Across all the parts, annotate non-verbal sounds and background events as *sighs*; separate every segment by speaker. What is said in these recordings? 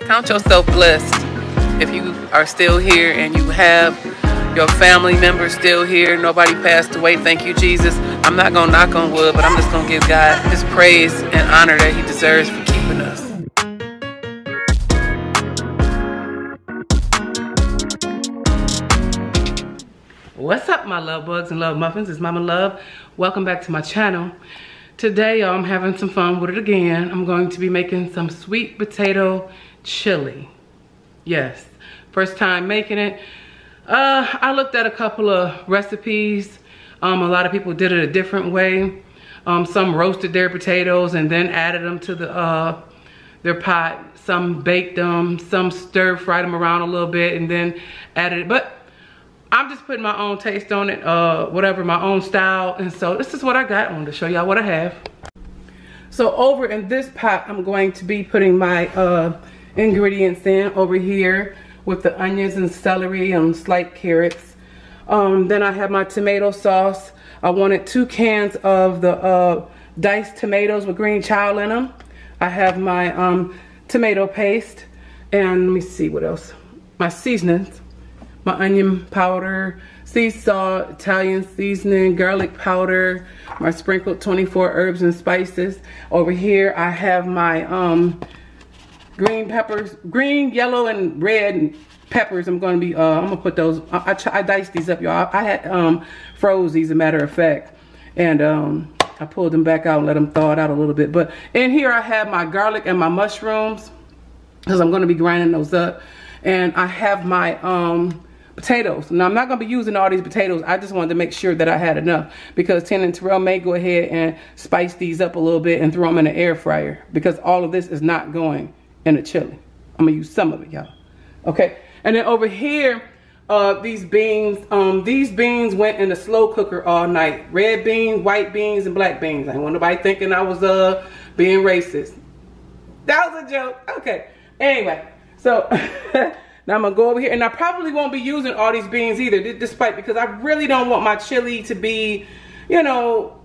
Speaker 1: Count yourself blessed if you are still here and you have your family members still here. Nobody passed away. Thank you, Jesus. I'm not going to knock on wood, but I'm just going to give God his praise and honor that he deserves for keeping us. What's up, my love bugs and love muffins? It's Momma Love. Welcome back to my channel. Today, I'm having some fun with it again. I'm going to be making some sweet potato chili. Yes, first time making it. Uh, I looked at a couple of recipes. Um, a lot of people did it a different way. Um, some roasted their potatoes and then added them to the uh, their pot. Some baked them, some stir fried them around a little bit and then added it. But I'm just putting my own taste on it, uh, whatever, my own style. And so this is what I got on to show y'all what I have. So over in this pot, I'm going to be putting my uh, ingredients in over here with the onions and celery and slight carrots. Um, then I have my tomato sauce. I wanted two cans of the uh, diced tomatoes with green chiles in them. I have my um, tomato paste and let me see what else. My seasonings, my onion powder, sea salt, Italian seasoning, garlic powder, my sprinkled 24 herbs and spices. Over here I have my um, green peppers, green, yellow, and red peppers. I'm gonna be, uh, I'm gonna put those, I, I, I diced these up, y'all. I, I, had um, froze these, a matter of fact. And um, I pulled them back out and let them thaw it out a little bit. But in here I have my garlic and my mushrooms because I'm gonna be grinding those up. And I have my um, potatoes. Now I'm not gonna be using all these potatoes. I just wanted to make sure that I had enough because Tina and Terrell may go ahead and spice these up a little bit and throw them in the air fryer because all of this is not going in a chili. I'm gonna use some of it, y'all. Okay, and then over here, uh, these beans, um, these beans went in a slow cooker all night. Red beans, white beans, and black beans. I want nobody thinking I was uh being racist. That was a joke. Okay. Anyway, so *laughs* now I'm gonna go over here, and I probably won't be using all these beans either, despite because I really don't want my chili to be, you know,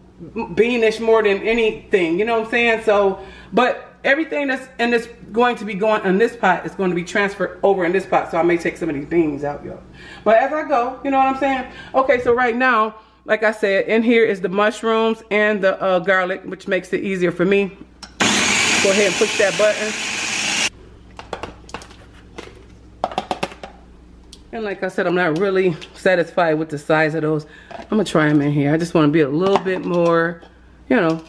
Speaker 1: beanish more than anything. You know what I'm saying? So, but everything that's in this going to be going in this pot is going to be transferred over in this pot. So I may take some of these beans out, y'all. But as I go, you know what I'm saying? Okay, so right now, like I said, in here is the mushrooms and the uh, garlic, which makes it easier for me. Go ahead and push that button. And like I said, I'm not really satisfied with the size of those. I'm gonna try them in here. I just wanna be a little bit more, you know,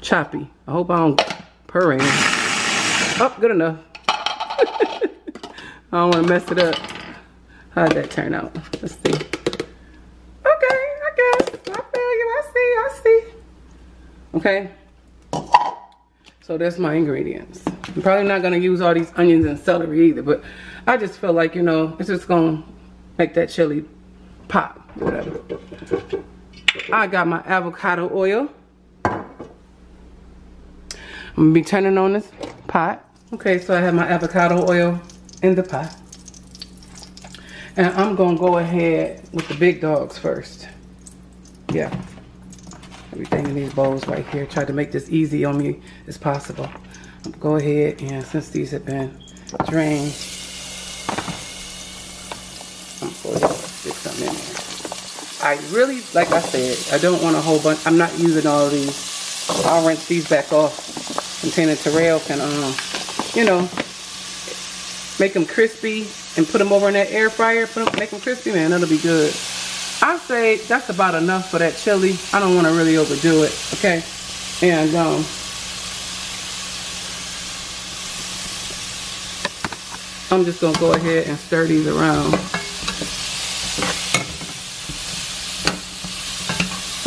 Speaker 1: choppy. I hope I don't purring. Oh, good enough. *laughs* I don't want to mess it up. How'd that turn out? Let's see. Okay, I guess. I feel you. I see. I see. Okay. So that's my ingredients. I'm probably not to use all these onions and celery either, but I just feel like, you know, it's just to make that chili pop, whatever. I got my avocado oil. I'm gonna be turning on this pot. Okay, so I have my avocado oil in the pot. And I'm gonna go ahead with the big dogs first. Yeah. Everything in these bowls right here. Try to make this easy on me as possible. Go ahead and since these have been drained, I'm going to I really, like I said, I don't want a whole bunch. I'm not using all these. I'll rinse these back off and Tina Terrell can, um, you know, make them crispy and put them over in that air fryer, put them, make them crispy, man, that'll be good. I say that's about enough for that chili. I don't want to really overdo it, okay? And, um, I'm just to go ahead and stir these around.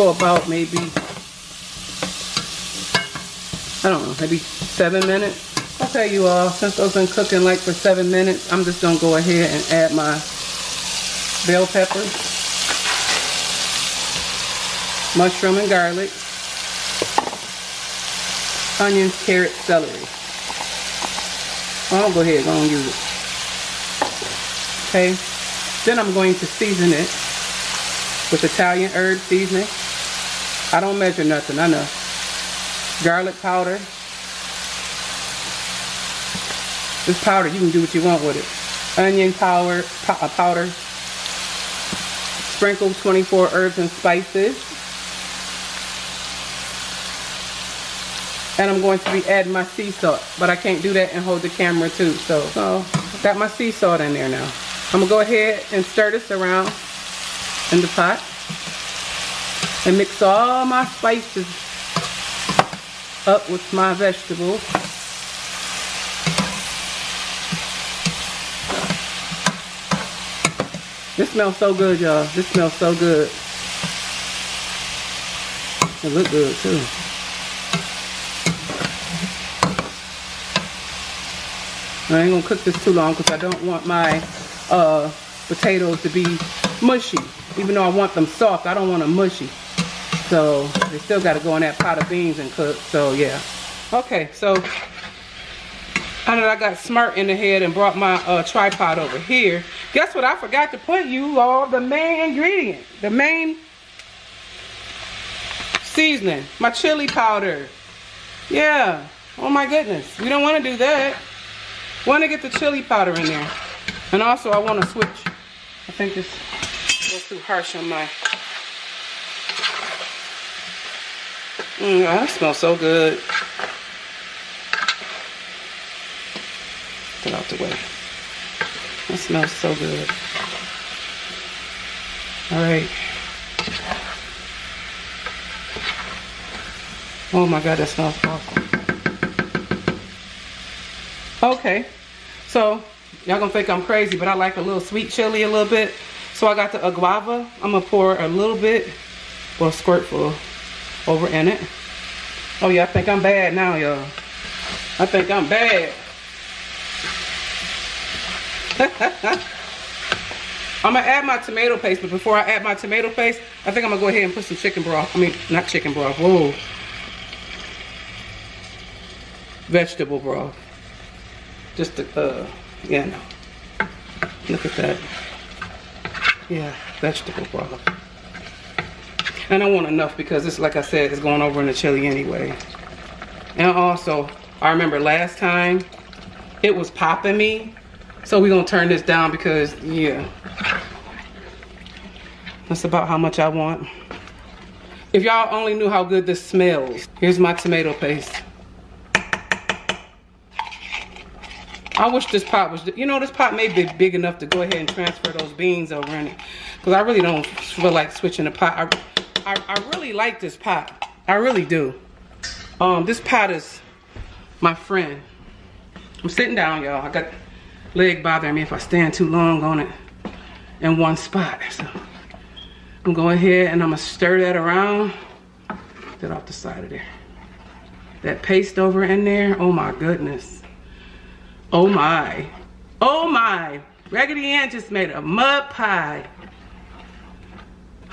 Speaker 1: For about maybe I don't know, maybe seven minutes. Okay, you all, since those been cooking like for seven minutes, I'm just gonna go ahead and add my bell peppers, mushroom and garlic, onions, carrots, celery. I'll go ahead and use it. Okay, then I'm going to season it with Italian herb seasoning. I don't measure nothing, I know garlic powder, This powder, you can do what you want with it. Onion powder, uh, powder. Sprinkle 24 herbs and spices. And I'm going to be adding my sea salt, but I can't do that and hold the camera too. So, so got my sea salt in there now. I'm gonna go ahead and stir this around in the pot and mix all my spices up with my vegetables. This smells so good, y'all. This smells so good. It look good too. I ain't gonna cook this too long because I don't want my uh, potatoes to be mushy. Even though I want them soft, I don't want them mushy. So they still got to go in that pot of beans and cook. So yeah. Okay, so I know I got smart in the head and brought my uh, tripod over here. Guess what? I forgot to put you all the main ingredient, the main seasoning, my chili powder. Yeah. Oh my goodness. We don't want to do that. Want to get the chili powder in there. And also I want to switch. I think this goes too harsh on my Mmm, that smells so good. Get out the way. That smells so good. All right. Oh my God, that smells awesome. Okay, so y'all gonna think I'm crazy, but I like a little sweet chili a little bit. So I got the agave. I'm gonna pour a little bit, well, squirt full over in it. Oh yeah, I think I'm bad now, y'all. I think I'm bad. *laughs* I'm gonna add my tomato paste, but before I add my tomato paste, I think I'm gonna go ahead and put some chicken broth. I mean, not chicken broth, whoa. Vegetable broth. Just uh, yeah, no. Look at that. Yeah, vegetable broth. And I want enough because it's like I said, it's going over in the chili anyway. And also, I remember last time, it was popping me. So we're gonna turn this down because, yeah. That's about how much I want. If y'all only knew how good this smells. Here's my tomato paste. I wish this pot was, you know, this pot may be big enough to go ahead and transfer those beans over in it. Because I really don't feel like switching the pot. I, I, I really like this pot. I really do. Um, this pot is my friend. I'm sitting down, y'all. I got leg bothering me if I stand too long on it in one spot. So I'm going ahead and I'm gonna stir that around. Get off the side of there. That paste over in there, oh my goodness. Oh my. Oh my. Raggedy Ann just made a mud pie.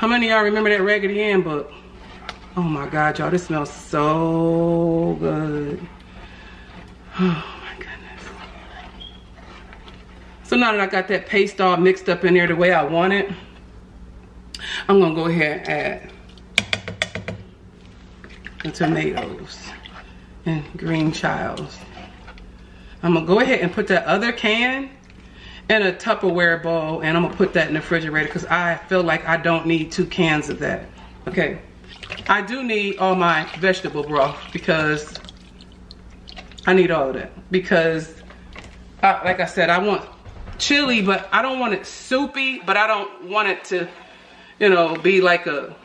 Speaker 1: How many y'all remember that Raggedy Ann book? Oh my God, y'all, this smells so good. *sighs* Oh my goodness. So now that I got that paste all mixed up in there the way I want it, I'm gonna go ahead and add the tomatoes and green chiles. I'm gonna go ahead and put that other can in a Tupperware bowl and I'm gonna put that in the refrigerator because I feel like I don't need two cans of that. Okay, I do need all my vegetable broth because I need all of that. Because uh, like I said, I want chili, but I don't want it soupy, but I don't want it to, you know, be like a,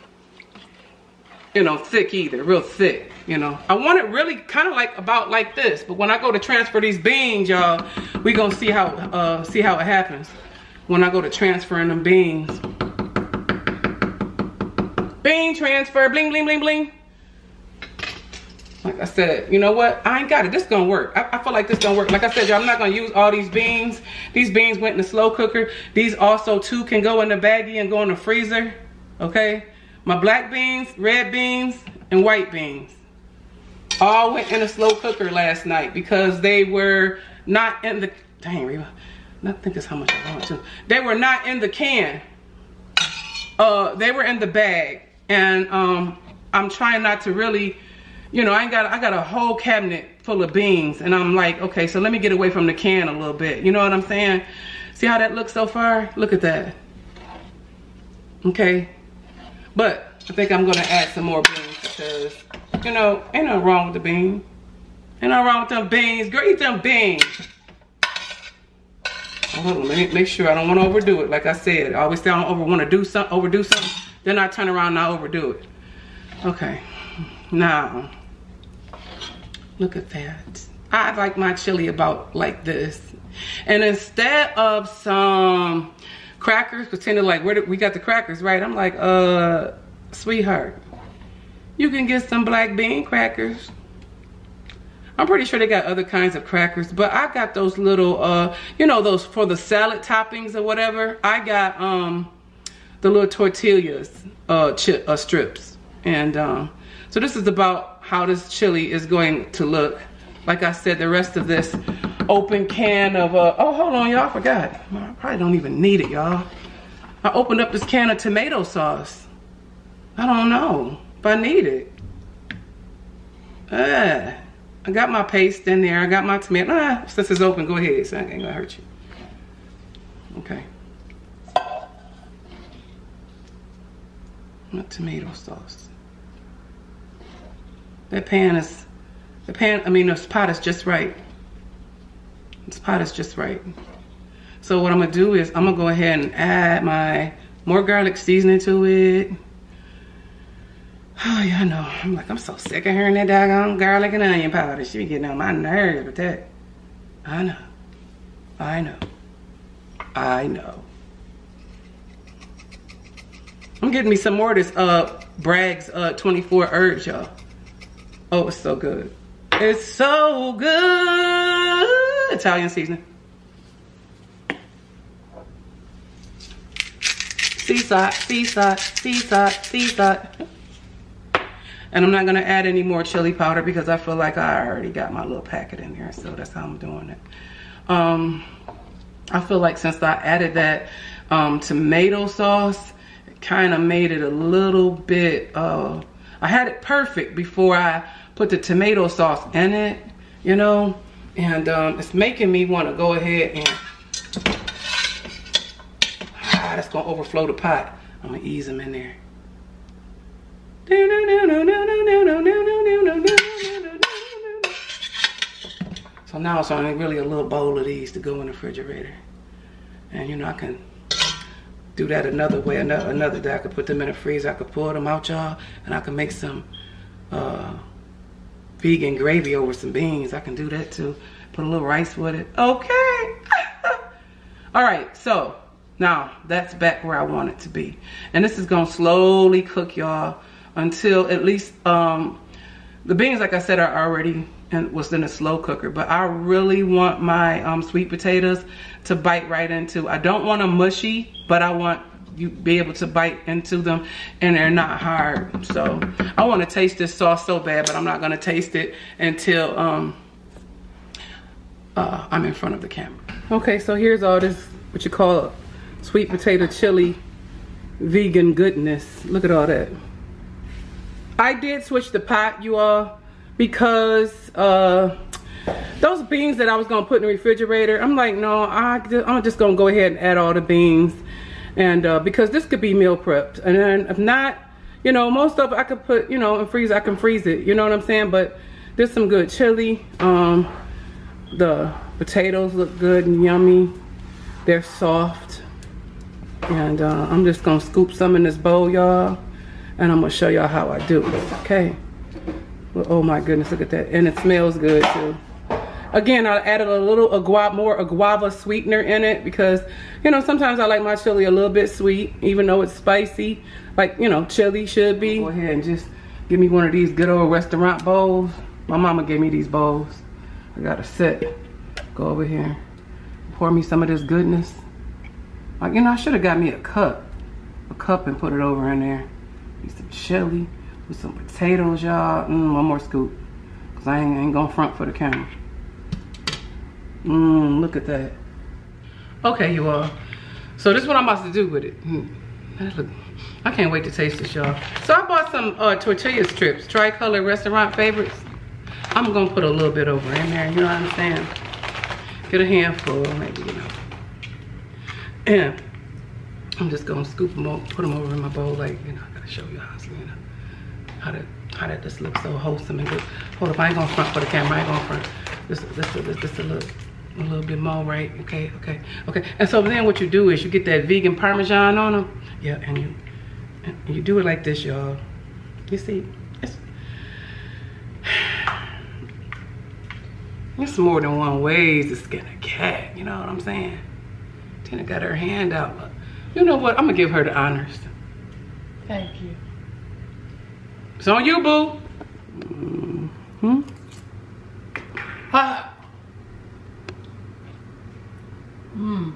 Speaker 1: you know, thick either, real thick you know. I want it really kind of like about like this, but when I go to transfer these beans, y'all, we gonna see how uh, see how it happens when I go to transferring them beans. Bean transfer, bling, bling, bling, bling. Like I said, you know what? I ain't got it. This gonna work. I, I feel like this gonna work. Like I said, y'all, I'm not gonna use all these beans. These beans went in the slow cooker. These also too can go in the baggie and go in the freezer. Okay? My black beans, red beans, and white beans all went in a slow cooker last night because they were not in the, dang Reba, I think that's how much I want to. They were not in the can. Uh, they were in the bag. And um, I'm trying not to really, you know, I got, I got a whole cabinet full of beans. And I'm like, okay, so let me get away from the can a little bit. You know what I'm saying? See how that looks so far? Look at that. Okay. But I think I'm gonna add some more beans because, you know, ain't nothing wrong with the beans. Ain't nothing wrong with them beans. Girl, eat them beans. Hold on, let me make sure I don't want to overdo it. Like I said, I always say I don't over want to do something, overdo something. Then I turn around and I overdo it. Okay, now look at that. I like my chili about like this. And instead of some crackers, pretending like where we got the crackers, right? I'm like, uh, sweetheart, you can get some black bean crackers. I'm pretty sure they got other kinds of crackers, but I got those little, uh, you know, those for the salad toppings or whatever. I got um, the little tortillas uh, chip, uh, strips. And um, so this is about how this chili is going to look. Like I said, the rest of this open can of, uh, oh, hold on, y'all, I forgot. I probably don't even need it, y'all. I opened up this can of tomato sauce. I don't know if I need it. Ah. I got my paste in there. I got my tomato. Ah, since it's open, go ahead. So I ain't gonna hurt you. Okay. My tomato sauce. That pan is, the pan, I mean, this pot is just right. This pot is just right. So what I'm gonna do is I'm gonna go ahead and add my more garlic seasoning to it. *sighs* Oh, I know. I'm like, I'm so sick of hearing that doggone garlic and onion powder. She be getting on my nerves with that. I know. I know. I know. I'm getting me some more of this uh Bragg's uh 24 herbs, y'all. Oh, it's so good. It's so good. Italian seasoning. Sea salt, sea salt, sea salt, sea salt. And I'm not gonna add any more chili powder because I feel like I already got my little packet in there. So that's how I'm doing it. Um, I feel like since I added that um, tomato sauce, it kind of made it a little bit, uh, I had it perfect before I put the tomato sauce in it, you know? And um, it's making me want to go ahead and, *sighs* that's gonna overflow the pot. I'm gonna ease them in there. *laughs* So now it's only really a little bowl of these to go in the refrigerator. And you know, I can do that another way, another, another day. I could put them in the freezer, I could pull them out, y'all, and I can make some uh, vegan gravy over some beans. I can do that too. Put a little rice with it. Okay. *laughs* All right, so now that's back where I want it to be. And this is gonna slowly cook, y'all until at least um, the beans, like I said, are already and was in a slow cooker. But I really want my um, sweet potatoes to bite right into. I don't want them mushy, but I want you be able to bite into them and they're not hard. So I want to taste this sauce so bad, but I'm not going to taste it until um, uh, I'm in front of the camera. Okay, so here's all this, what you call sweet potato chili vegan goodness. Look at all that. I did switch the pot, you all, because uh, those beans that I was gonna put in the refrigerator, I'm like, no, I I'm just gonna go ahead and add all the beans, and uh, because this could be meal prepped, and then if not, you know, most of it I could put, you know, in freeze. I can freeze it. You know what I'm saying? But there's some good chili. Um, the potatoes look good and yummy. They're soft, and uh, I'm just gonna scoop some in this bowl, y'all and I'm gonna show y'all how I do it, okay? Well, oh my goodness, look at that. And it smells good too. Again, I added a little agua more agave sweetener in it because, you know, sometimes I like my chili a little bit sweet, even though it's spicy, like, you know, chili should be. Go ahead and just give me one of these good old restaurant bowls. My mama gave me these bowls. I got a set. Go over here. Pour me some of this goodness. Like, you know, I should have got me a cup. A cup and put it over in there some chili with some potatoes, y'all. Mm, one more scoop. Because I ain't, ain't going to front for the camera. Mmm, look at that. Okay, you all. So this is what I'm about to do with it. Mm. Look, I can't wait to taste this, y'all. So I bought some uh, tortilla strips, tricolor restaurant favorites. I'm gonna put a little bit over in there, you know what I'm saying? Get a handful, maybe, you know. And *clears throat* I'm just gonna scoop them up, put them over in my bowl, like, you know, Show you how, you know, how to, how that just looks so wholesome and good. Hold up, I ain't gonna front for the camera, I ain't gonna front. This, this, this, this a little, a little bit more, right? Okay, okay, okay. And so then what you do is you get that vegan Parmesan on them. Yeah, and you, and you do it like this, y'all. You see, it's, *sighs* it's more than one ways to skin a cat, you know what I'm saying? Tina got her hand out. You know what? I'm gonna give her the honors.
Speaker 2: Thank you.
Speaker 1: It's on you, boo. Mm hmm
Speaker 2: Ah. Mmm.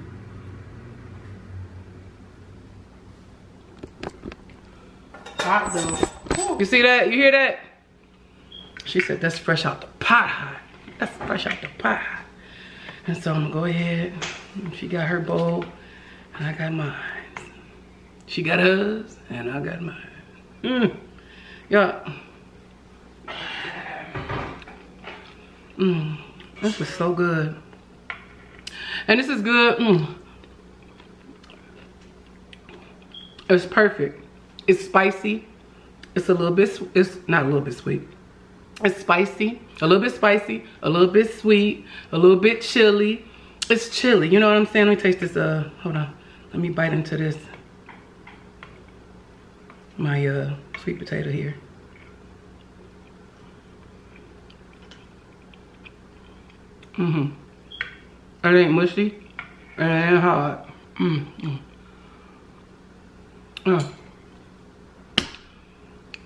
Speaker 2: Hot though.
Speaker 1: You see that? You hear that? She said that's fresh out the pot hot. That's fresh out the pot hot. And so I'm gonna go ahead. She got her bowl and I got mine. She got hers and I got mine. Mmm. Yeah. Mmm. This is so good. And this is good. Mmm. It's perfect. It's spicy. It's a little bit, it's not a little bit sweet. It's spicy, a little bit spicy, a little bit sweet, a little bit chili. It's chili, you know what I'm saying? Let me taste this, uh, hold on. Let me bite into this. My uh, sweet potato here. Mm-hmm. It ain't mushy. It ain't hard. Mm -hmm. uh.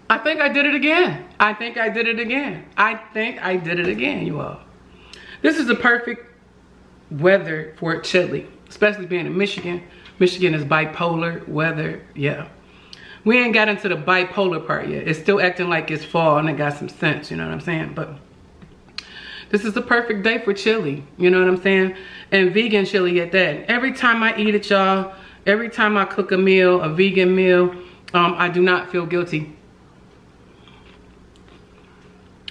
Speaker 1: I think I did it again. I think I did it again. I think I did it again, you all. This is the perfect weather for chili, especially being in Michigan. Michigan is bipolar weather, yeah. We ain't got into the bipolar part yet. It's still acting like it's fall and it got some sense, you know what I'm saying? But this is the perfect day for chili, you know what I'm saying? And vegan chili at that. Every time I eat it, y'all, every time I cook a meal, a vegan meal, um, I do not feel guilty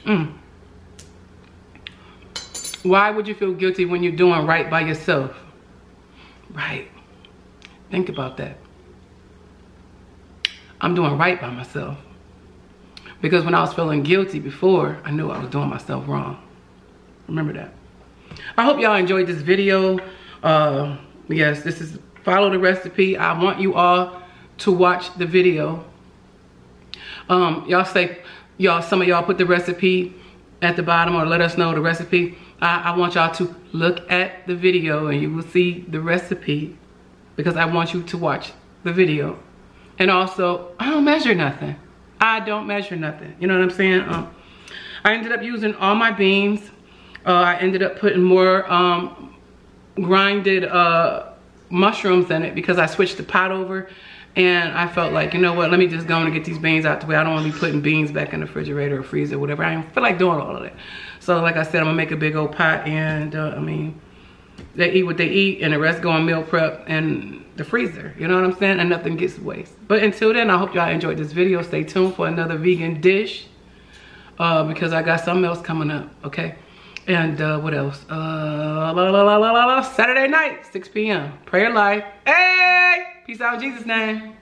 Speaker 1: Mm. Why would you feel guilty when you're doing right by yourself? Right. Think about that. I'm doing right by myself. Because when I was feeling guilty before, I knew I was doing myself wrong. Remember that. I hope y'all enjoyed this video. Uh, yes, this is follow the recipe. I want you all to watch the video. Um, y'all say y'all, some of y'all put the recipe at the bottom or let us know the recipe. I, I want y'all to look at the video and you will see the recipe because I want you to watch the video. And also, I don't measure nothing. I don't measure nothing. You know what I'm saying? Um, I ended up using all my beans. Uh, I ended up putting more um, grinded uh, mushrooms in it because I switched the pot over and I felt like, you know what, let me just go and get these beans out the way. I don't want to be putting beans back in the refrigerator or freezer or whatever. I don't feel like doing all of that. So like I said, I'm going to make a big old pot and, uh, I mean, they eat what they eat and the rest go on meal prep and the freezer. You know what I'm saying? And nothing gets waste. But until then, I hope y'all enjoyed this video. Stay tuned for another vegan dish uh, because I got something else coming up, okay? And uh, what else? Uh, la, la, la, Saturday night, 6 p.m. Prayer life. Hey! Peace out in Jesus' name.